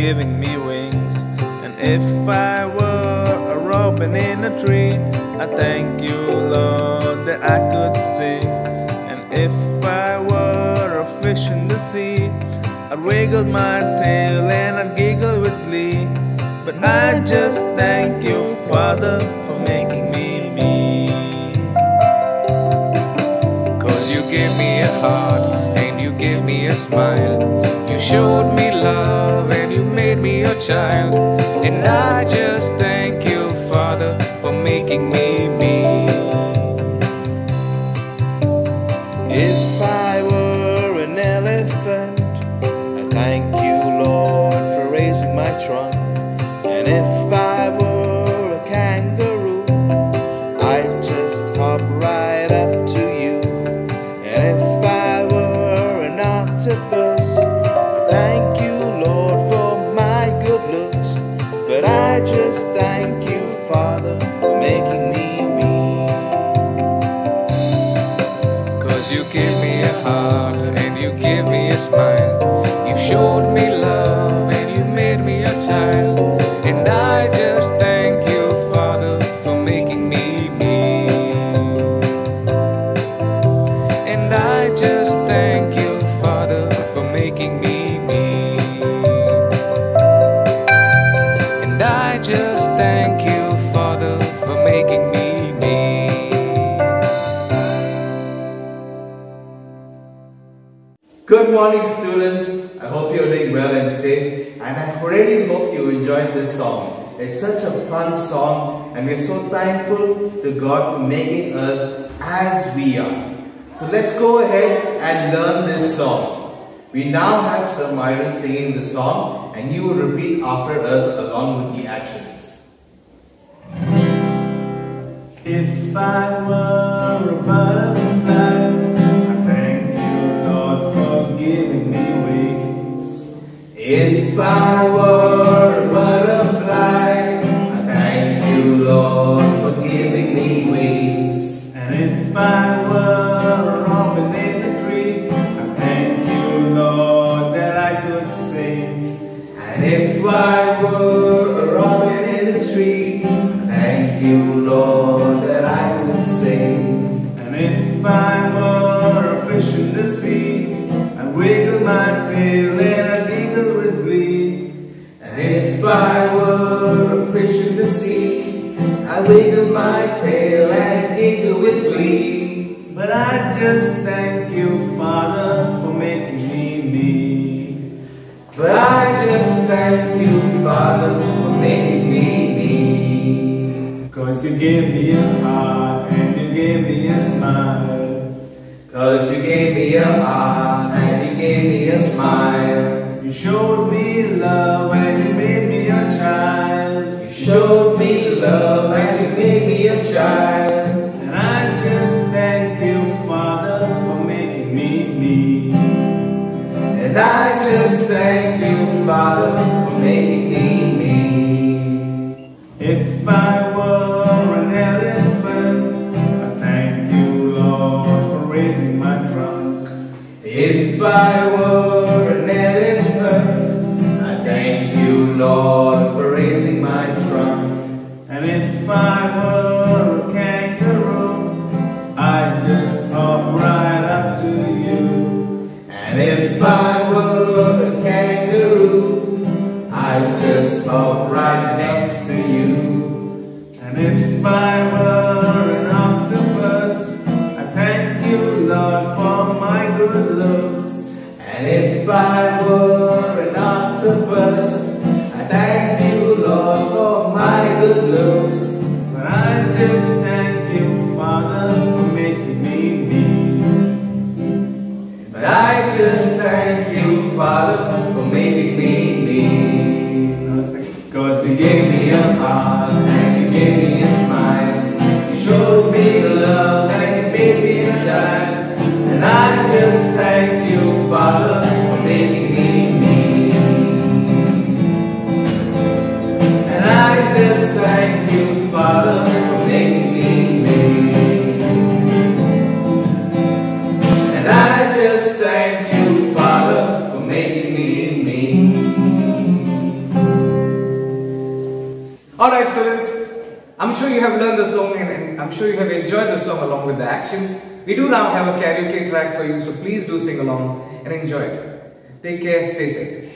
giving me wings. And if I were a robin in a tree, I thank you, Lord, that I could sing. And if I were a fish in the sea, I'd wiggle my tail and I'd giggle with glee. But I just thank you, Father, for making me me. Cause you gave me a heart and you gave me a smile. You showed me child. And I just thank you, Father, for making me me. If I were an elephant, I thank you, Lord, for raising my trunk. And if I were a kangaroo, I'd just hop right up to you. And if I were an octopus, I thank making me me. And I just thank you, Father, for making me me. Good morning, students. I hope you're doing well and safe. And I really hope you enjoyed this song. It's such a fun song, and we're so thankful to God for making us as we are. So let's go ahead and learn this song. We now have Sir Myron singing the song, and you will repeat after us along with the actions. If I were a butterfly, I thank you, Lord, for giving me wings. If I were And if I were a fish in the sea, I'd wiggle my tail and I'd giggle with glee. And if I were a fish in the sea, I'd wiggle my tail and I'd giggle with glee. But I just thank you, Father, for making me me. But I just thank you, Father, for making me me. Cause you gave me a heart me a smile. Cause you gave me a heart and you gave me a smile. You showed me love and you made me a child. You showed me love and you made me a child. And I just thank you, Father, for making me me. And I just thank you, Father, If I were an elephant, I thank you, Lord, for raising my trunk. And if I were a kangaroo, I'd just hop right up to you. And if I were a kangaroo, I'd just hop right next to you. And if I were And if I were an octopus, you have learned the song and, I'm sure you have enjoyed the song along with the actions. We do now have a karaoke track for you so please do sing along and enjoy it. Take care, stay safe.